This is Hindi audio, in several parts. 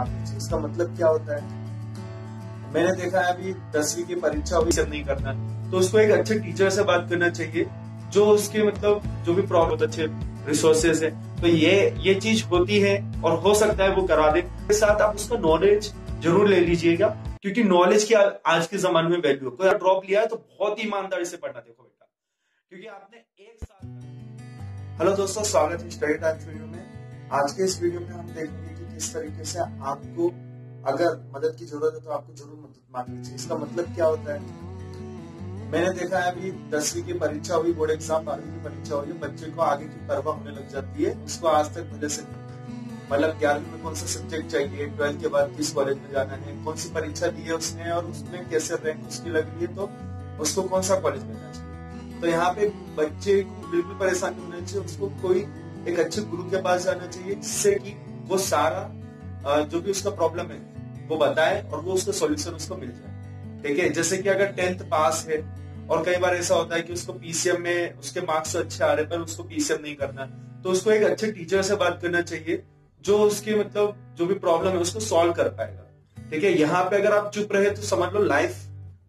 मारनी चाहिए इसका मतलब क्या होता है? मैंने देखा है अभी दसवीं की परीक्षा सब नहीं करना। तो उसको एक अच्छे टीचर से बात करना चाहिए, जो उसके मतलब जो भी प्रॉब्लम अच्छे रिसोर्सेज है। तो ये ये चीज़ होती है और हो सकता है वो करा दे। साथ आप उसका नॉलेज ज़रूर ले लीजिएगा, क्योंकि नॉलेज की आज के जमाने में वैल्यू कोई ड्रॉप लिया है तो बहुत ही ईमानदारी से पढ़ना देखो बेटा। क्योंकि आपने एक साल हेलो दोस्तों, स्वागत है स्टडी टाइम वीडियो में। आज के इस वीडियो में हम देखेंगे किस तरीके से आपको अगर मदद की ज़रूरत है तो आपको ज़रूर मदद मांगनी चाहिए। इसका मतलब क्या होता है? मैंने देखा है अभी दसवीं की परीक्षा हुई, बोर्ड एग्ज़ाम, बारहवीं की परीक्षा हुई, बच्चे को आगे की परवाह होने लग जाती है। उसको आज तक भले से मतलब ग्यारहवीं में कौन सा सब्जेक्ट चाहिए? ट्वेल्थ के बाद किस कॉलेज में जाना है? कौन सी परीक्षा दी है उसने और उसमें कैसे रैंक उसकी लग रही है? तो उसको कौन सा कॉलेज में जाना चाहिए? तो यहाँ पे बच्चे को बिल्कुल परेशानी होना चाहिए। उसको कोई एक अच्छे गुरु के पास जाना चाहिए, जिससे कि वो सारा जो भी उसका प्रॉब्लम है, वो बताए और वो उसका सोल्यूशन उसको मिल जाए। ठीक है? जैसे कि अगर टेंथ पास है और कई बार ऐसा होता है कि उसको पीसीएम में उसके मार्क्स तो अच्छे आ रहे पर उसको पीसीएम नहीं करना तो उसको एक अच्छे टीचर से बात करना चाहिए, जो उसके मतलब जो भी प्रॉब्लम है उसको सॉल्व कर पाएगा। ठीक है? यहाँ पे अगर आप चुप रहे तो समझ लो लाइफ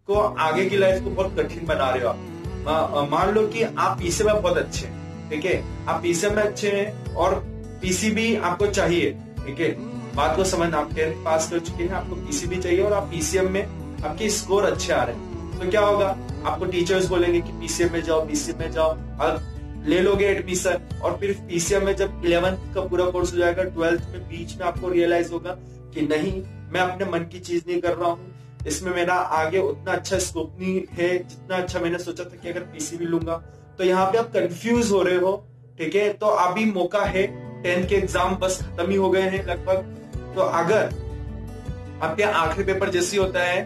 को आगे की लाइफ को बहुत कठिन बना रहे हो आप। मान लो कि आप पीसीएम में बहुत अच्छे हैं। ठीक है? आप पीसीएम में अच्छे हैं और पीसीबी आपको चाहिए, ठीक है? बात को समझ आप टेंथ पास कर चुके हैं, आपको पीसीबी चाहिए और आप पीसीएम में आपके स्कोर अच्छे आ रहे हैं। तो क्या होगा? आपको टीचर्स बोलेंगे कि पीसीएम में जाओ पीसीएम में जाओ, और ले लोगे एडमिशन और फिर पीसीएम में जब इलेवंथ का पूरा कोर्स हो जाएगा ट्वेल्थ में बीच में आपको रियलाइज़ होगा कि नहीं, मैं अपने मन की चीज़ नहीं कर रहा हूँ। इसमें मेरा आगे उतना अच्छा स्कोप नहीं है, जितना अच्छा मैंने सोचा था कि अगर पीसीबी लूँगा। तो यहाँ पे आप कंफ्यूज हो रहे हो, ठीक है? तो अभी मौका है टेंथ के एग्ज़ाम बस खत्म ही हो गए हैं लगभग। तो अगर आपके आखिरी पेपर जैसे होता है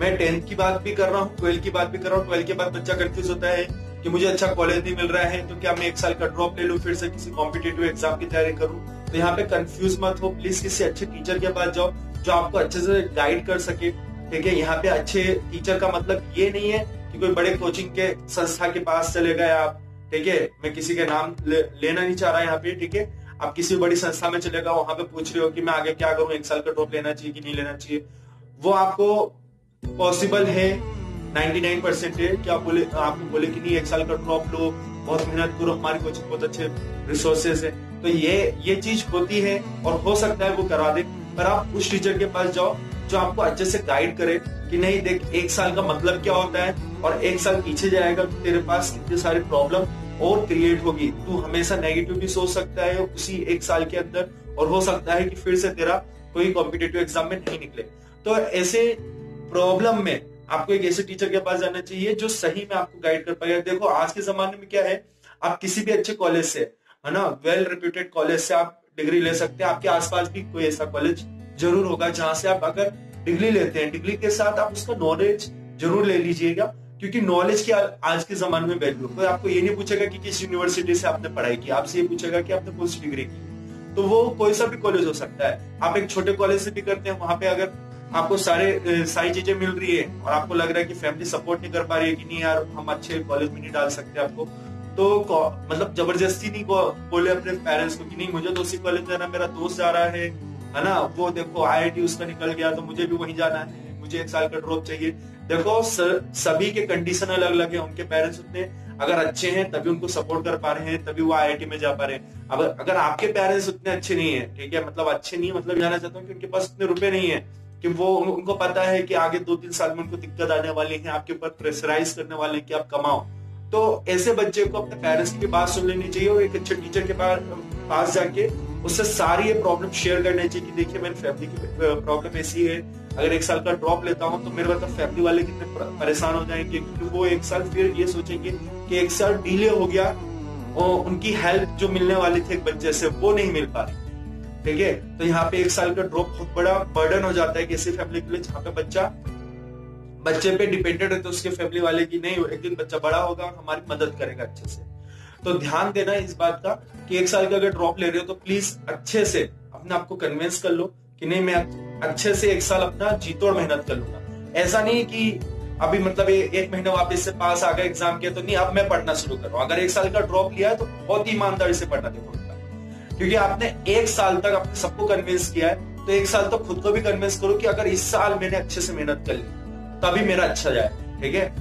मैं टेंथ की बात भी कर रहा हूँ ट्वेल्थ की बात भी कर रहा हूँ ट्वेल्थ के बाद बच्चा कंफ्यूज होता है कि मुझे अच्छा कॉलेज नहीं मिल रहा है तो क्या मैं एक साल का ड्रॉप ले लू फिर से किसी कॉम्पिटेटिव एग्ज़ाम की तैयारी करूँ? तो यहाँ पे कंफ्यूज मत हो प्लीज़ किसी अच्छे टीचर के पास जाओ जो आपको अच्छे से गाइड कर सके। ठीक है यहाँ पे अच्छे टीचर का मतलब ये नहीं है कि कोई बड़े कोचिंग के संस्था के पास चले गए आप। ठीक है मैं किसी के नाम ले, लेना नहीं चाह रहा यहाँ पे ठीक है? आप किसी बड़ी संस्था में चले गए वहाँ पे पूछ रहे हो कि मैं आगे क्या करूँ, एक साल का ड्रॉप लेना चाहिए कि नहीं लेना चाहिए? वो आपको पॉसिबल है 99 परसेंट है कि आप बोले, आपको बोले कि नहीं, एक साल का ड्रॉप लो, बहुत मेहनत करो, हमारी कोचिंग बहुत अच्छे रिसोर्सेज है। तो ये ये चीज़ होती है और हो सकता है वो करा दे, पर आप उस टीचर के पास जाओ जो आपको अच्छे से गाइड करे कि नहीं, देख, एक साल का मतलब क्या होता है और एक साल पीछे जाएगा तो तेरे पास इतने सारे प्रॉब्लम और क्रिएट होगी। तू हमेशा नेगेटिव भी सोच सकता है उसी एक साल के अंदर और हो सकता है कि फिर से तेरा कोई कॉम्पिटेटिव एग्ज़ाम में नहीं निकले। तो ऐसे प्रॉब्लम में आपको एक ऐसे टीचर के पास जाना चाहिए जो सही में आपको गाइड कर पाएगा देखो, आज के जमाने में क्या है, आप किसी भी अच्छे कॉलेज से, है ना वेल रिप्यूटेड कॉलेज से आप डिग्री ले सकते हैं। आपके आसपास भी कोई ऐसा कॉलेज ज़रूर होगा जहाँ से आप अगर डिग्री लेते हैं। डिग्री के साथ आप उसका नॉलेज ज़रूर ले लीजिएगा। क्योंकि नॉलेज की आज के जमाने में वैल्यू कोई आपको ये नहीं पूछेगा कि किस यूनिवर्सिटी से आपने पढ़ाई की, आपसे ये पूछेगा कि आपने सी डिग्री की। तो वो कोई सा भी कॉलेज हो सकता है। आप एक छोटे कॉलेज से भी करते हैं, वहाँ पे अगर आपको सारे सारी चीज़ें मिल रही है और आपको लग रहा है कि फैमिली सपोर्ट नहीं कर पा रही है कि नहीं यार, हम अच्छे कॉलेज में नहीं डाल सकते आपको तो मतलब ज़बरदस्ती नहीं बोले अपने पेरेंट्स को कि नहीं, मुझे तो उसी कॉलेज जाना मेरा दोस्त जा रहा है है ना? वो देखो आईआईटी उसका निकल गया तो मुझे भी वहीं जाना है। मुझे एक साल का ड्रॉप चाहिए। देखो, सर, सभी के कंडीशन अलग अलग है, उनके पेरेंट्स उतने अगर अच्छे हैं, तभी उनको सपोर्ट कर पा रहे हैं, तभी वो आईआईटी में जा पा रहे हैं। अब अगर आपके पेरेंट्स उतने अच्छे नहीं है, ठीक है मतलब अच्छे नहीं मतलब जाना चाहता हूँ कि उनके पास उतने रुपए नहीं है, कि वो, उनको पता है कि आगे दो तीन साल में उनको दिक्कत आने वाली है, आपके ऊपर प्रेशराइज करने वाले कि आप कमाओ। तो ऐसे बच्चे को अपने पेरेंट्स की बात सुन लेनी चाहिए और एक अच्छे टीचर के पास पास जाके उससे सारी ये प्रॉब्लम शेयर करनी चाहिए कि देखिए, मेरी फैमिली की प्रॉब्लम ऐसी है अगर एक साल का ड्रॉप लेता हूँ तो मेरे मतलब फैमिली वाले कितने परेशान हो जाएँगे, क्योंकि वो एक साल फिर ये सोचेंगे कि एक साल डिले हो गया और उनकी हेल्प जो मिलने वाली थी एक बच्चे से, वो नहीं मिल पा रही। ठीक है? तो यहाँ पे एक साल का ड्रॉप बहुत बड़ा बर्डन हो जाता है किसी फैमिली के लिए जहाँ पे बच्चा, बच्चे पे डिपेंडेंट है तो उसके फैमिली वाले की नहीं, एक दिन बच्चा बड़ा होगा हमारी मदद करेगा अच्छे से। तो ध्यान देना इस बात का कि एक साल का अगर ड्रॉप ले रहे हो तो प्लीज़ अच्छे से अपने आप को कन्विंस कर लो कि नहीं, मैं अच्छे से एक साल अपना जीतोड़ मेहनत कर लूँगा। ऐसा नहीं कि अभी मतलब एक महीने वापस से पास आ गए एग्ज़ाम के तो नहीं अब मैं पढ़ना शुरू कर। रहा हूँ अगर एक साल का ड्रॉप लिया है तो बहुत ही ईमानदारी से पढ़ना देखो क्योंकि आपने एक साल तक अपने सबको कन्विंस किया है तो एक साल तो खुद को भी कन्विंस करो कि अगर इस साल मैंने अच्छे से मेहनत कर ली तभी मेरा अच्छा जाए ठीक है?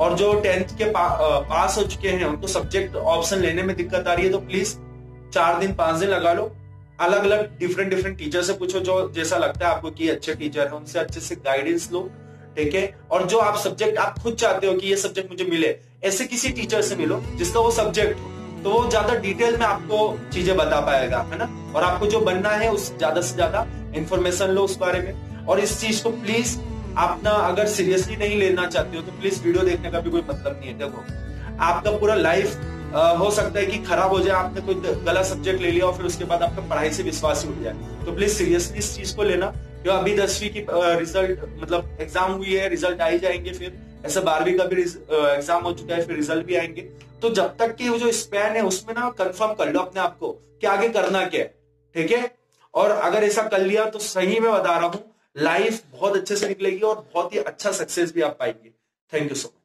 और जो टेंथ के पा, पास हो चुके हैं उनको सब्जेक्ट ऑप्शन लेने में दिक्कत आ रही है तो प्लीज़ चार दिन पाँच दिन लगा लो। अलग अलग डिफरेंट डिफरेंट टीचर से पूछो, जो जैसा लगता है आपको कि अच्छे टीचर है, उनसे अच्छे से गाइडेंस लो, ठीक है? और जो आप सब्जेक्ट आप खुद चाहते हो कि ये सब्जेक्ट मुझे मिले, ऐसे किसी टीचर से मिलो, जिसका वो सब्जेक्ट हो तो वो ज़्यादा डिटेल में आपको चीज़ें बता पाएगा, है ना? और आपको जो बनना है, उस ज़्यादा से ज़्यादा इंफॉर्मेशन लो उस बारे में। और इस चीज़ को प्लीज़ आप ना अगर सीरियसली नहीं लेना चाहते हो तो प्लीज़ वीडियो देखने का भी कोई मतलब नहीं है, देखो। आपका पूरा लाइफ हो सकता है कि खराब हो जाए, आपने कोई गलत सब्जेक्ट ले लिया और फिर उसके बाद आपका पढ़ाई से विश्वास ही उठ जाए। तो प्लीज़ सीरियसली इस चीज़ को लेना जो अभी दसवीं की रिज़ल्ट मतलब एग्ज़ाम हुई है रिज़ल्ट आई जाएँगे फिर। ऐसा बारहवीं का भी एग्ज़ाम हो चुका है, फिर रिज़ल्ट भी आएँगे। तो जब तक की वो जो स्पैन है, उसमें ना कंफर्म कर लो अपने आप को कि आगे करना क्या है, ठीक है? और अगर ऐसा कर लिया तो सही में बता रहा हूँ लाइफ बहुत अच्छे से निकलेगी और बहुत ही अच्छा सक्सेस भी आप पाएँगे। Thank you so much